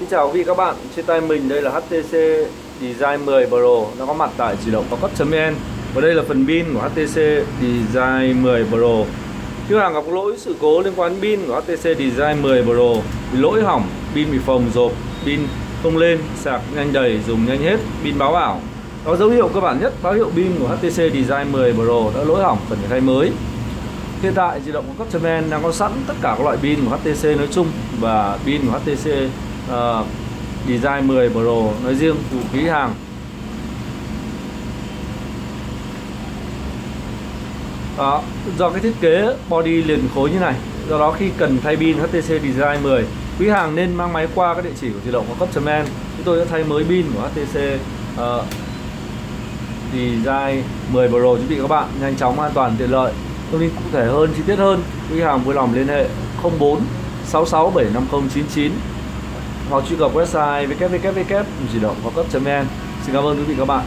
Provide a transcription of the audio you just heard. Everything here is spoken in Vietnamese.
Xin chào quý vị các bạn, trên tay mình đây là HTC Design 10 Pro. Nó có mặt tại chỉ động cao cấp.vn Và đây là phần pin của HTC Design 10 Pro. Khi hàng gặp lỗi sự cố liên quan pin của HTC Design 10 Pro bị lỗi hỏng, pin bị phồng rộp, pin không lên, sạc nhanh đầy, dùng nhanh hết, pin báo ảo. Có dấu hiệu cơ bản nhất báo hiệu pin của HTC Design 10 Pro đã lỗi hỏng cần phải thay mới. Hiện tại di động cao cấp.vn đang có sẵn tất cả các loại pin của HTC nói chung và pin của HTC uh, Design 10 Pro nói riêng phụ ký hàng. Đó, do cái thiết kế body liền khối như này do đó khi cần thay pin HTC Design 10 quý hàng nên mang máy qua các địa chỉ của di động cao cấp.vn chúng tôi đã thay mới pin của HTC uh, ờ, Design 10 Pro chuẩn bị các bạn nhanh chóng an toàn tiện lợi. Thông tin cụ thể hơn chi tiết hơn quý hàng vui lòng liên hệ 04 66 750 99 hoặc truy cập website www di động cao cấp vn xin cảm ơn quý vị các bạn